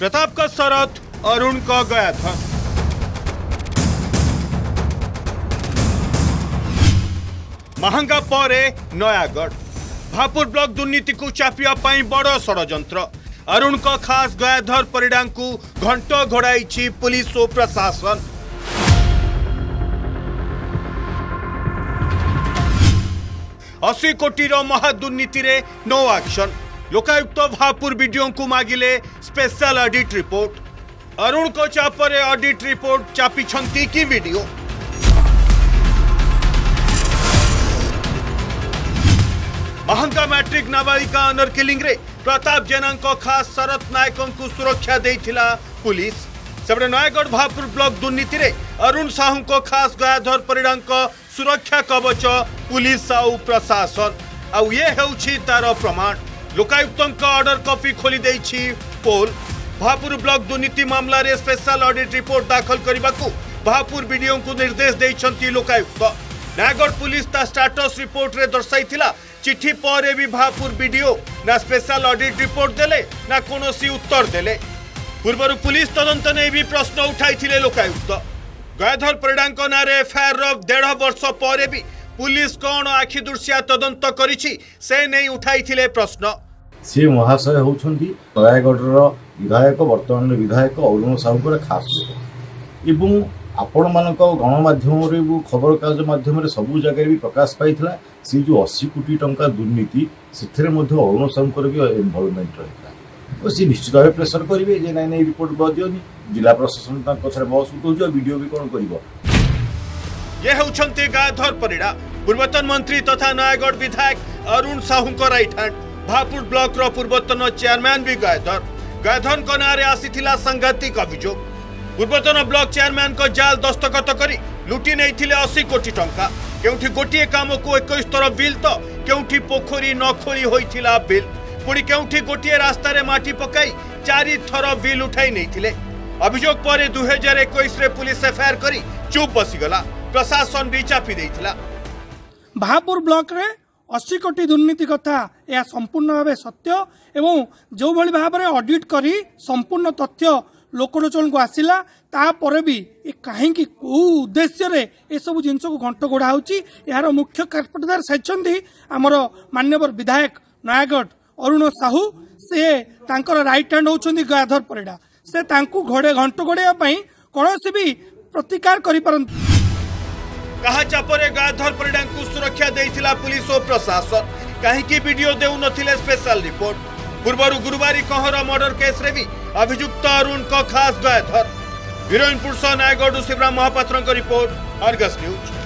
प्रताप का सरथ अरुण का गया था महंगा पर नयागढ़ भापुर ब्लक दुर्नीति को चापिया बड़ षड़ अरुण का खास गयाधर परिडा को घंट घोड़ाई पुलिस और प्रशासन अशी कोटी महादुर्नीति नो आक्शन लोकायुक्त भापुर को मागिले स्पेशल ऑडिट रिपोर्ट अरुण को चापरे ऑडिट रिपोर्ट चापी कि वीडियो महंगा मैट्रिक नाबालिका अनर किलिंग रे प्रताप जेना खास शरत नायक को सुरक्षा दे पुलिस सेपटे नयगढ़ भापुर ब्लक दुर्नीति अरुण साहू को खास गयाधर परिड़ा सुरक्षा कवच पुलिस आउ प्रशासन आउ ये हूँ तार प्रमाण ଲୋକାୟୁକ୍ତଙ୍କ ଅର୍ଡର କପି ଖୋଲିଦେଇଛି ପୋଲ୍ ଭାପୁର ବ୍ଲକ ଦୁର୍ନୀତି ମାମଲାରେ ସ୍ପେଶାଲ ଅଡିଟ୍ ରିପୋର୍ଟ ଦାଖଲ କରିବାକୁ ଭାପୁର ବିଡିଓଙ୍କୁ ନିର୍ଦ୍ଦେଶ ଦେଇଛନ୍ତି ଲୋକାୟୁକ୍ତ ନୟାଗଡ଼ ପୁଲିସ ତା ଷ୍ଟାଟସ୍ ରିପୋର୍ଟରେ ଦର୍ଶାଇଥିଲା ଚିଠି ପରେ ବି ଭାପୁର ବିଡିଓ ନା ସ୍ପେଶାଲ ଅଡିଟ୍ ରିପୋର୍ଟ ଦେଲେ ନା କୌଣସି ଉତ୍ତର ଦେଲେ ପୂର୍ବରୁ ପୁଲିସ ତଦନ୍ତ ନେଇ ବି ପ୍ରଶ୍ନ ଉଠାଇଥିଲେ ଲୋକାୟୁକ୍ତ ଗୟାଧର ପରିଡ଼ାଙ୍କ ନାଁରେ ଏଫ୍ଆଇଆର୍ର ଦେଢ଼ ବର୍ଷ ପରେ ବି ପୁଲିସ କ'ଣ ଆଖିଦୃଶିଆ ତଦନ୍ତ କରିଛି ସେ ନେଇ ଉଠାଇଥିଲେ ପ୍ରଶ୍ନ ସେ ମହାଶୟ ହେଉଛନ୍ତି ନୟାଗଡ଼ର ବିଧାୟକ ବର୍ତ୍ତମାନର ବିଧାୟକ ଅରୁଣ ସାହୁଙ୍କର ଖାସ ଲୋକ ଏବଂ ଆପଣମାନଙ୍କ ଗଣମାଧ୍ୟମରେ ଏବଂ ଖବରକାଗଜ ମାଧ୍ୟମରେ ସବୁ ଜାଗାରେ ବି ପ୍ରକାଶ ପାଇଥିଲା ସେ ଯେଉଁ ଅଶୀ କୋଟି ଟଙ୍କା ଦୁର୍ନୀତି ସେଥିରେ ମଧ୍ୟ ଅରୁଣ ସାହୁଙ୍କର ବି ଇନଭଲ୍ଭମେଣ୍ଟ ରହିଥିଲା ଓ ସେ ନିଶ୍ଚିତ ଭାବେ ପ୍ରେସର କରିବେ ଯେ ନାଇଁ ନାଇଁ ରିପୋର୍ଟ ଦିଅନି ଜିଲ୍ଲା ପ୍ରଶାସନ ତାଙ୍କ କଥାରେ ବସ୍ ଉଠାଉଛି ଆଉ ବି ଡ଼ି ବି କ'ଣ କରିବ पूर्वतन मन्त्री तथा नयागढ विधायक अरुण साहुको राइटाण भापुर ब्लक्र पूर्वतन चेयरमैन भी गयधर गयधनको नाँडे आसिला साङ्घातिक अभियोग पूर्वतन ब्लक चेयरमैनको जाल दस्तखत गरि लुटि नै असी कोटी टा କେଉଁଠି ଗୋଟିଏ କାମକୁ ଏକୋଇଶ ଥର ବିଲ୍ ତ କେଉଁଠି ପୋଖରୀ ନ ଖୋଳି ହୋଇଥିଲା ବିଲ୍ ପୁଣି କେଉଁଠି ଗୋଟିଏ ରାସ୍ତାରେ ମାଟି ପକାଇ ଚାରିଥର ବିଲ୍ ଉଠାଇ ନେଇଥିଲେ ଅଭିଯୋଗ ପରେ ଦୁଇହଜାର ଏକୋଇଶରେ ପୁଲିସ ଏଫଆଇଆର କରି ଚୁପ୍ ବସିଗଲା ପ୍ରଶାସନ ବି ଚାପି ଦେଇଥିଲା ବାହାପୁର ବ୍ଲକରେ ଅଶୀ କୋଟି ଦୁର୍ନୀତି କଥା ଏହା ସମ୍ପୂର୍ଣ୍ଣ ଭାବେ ସତ୍ୟ ଏବଂ ଯେଉଁଭଳି ଭାବରେ ଅଡିଟ୍ କରି ସମ୍ପୂର୍ଣ୍ଣ ତଥ୍ୟ ଲୋକଲୋଚନକୁ ଆସିଲା ତାପରେ ବି ଏ କାହିଁକି କେଉଁ ଉଦ୍ଦେଶ୍ୟରେ ଏସବୁ ଜିନିଷକୁ ଘଣ୍ଟ ଘୋଡ଼ା ହେଉଛି ଏହାର ମୁଖ୍ୟ କାର୍ପଟଦାର ସାରିଛନ୍ତି ଆମର ମାନ୍ୟବର ବିଧାୟକ ନୟାଗଡ଼ ଅରୁଣ ସାହୁ ସେ ତାଙ୍କର ରାଇଟ୍ ହ୍ୟାଣ୍ଡ ହେଉଛନ୍ତି ଗାଧର ପରିଡ଼ା ସେ ତାଙ୍କୁ ଘଣ୍ଟ ଘୋଡ଼ାଇବା ପାଇଁ କୌଣସି ବି ପ୍ରତିକାର କରିପାରନ୍ତି कहा चापर गाधर पीड़ा को सुरक्षा दे पुलिस और प्रशासन कहींडियो दे स्पेशल रिपोर्ट पूर्व गुरुवार कहर मर्डर केस रे भी अभुक्त अरुण का खास गायधर हिरोइन पुरुष Nayagarh Shivram Mahapatra report Argus news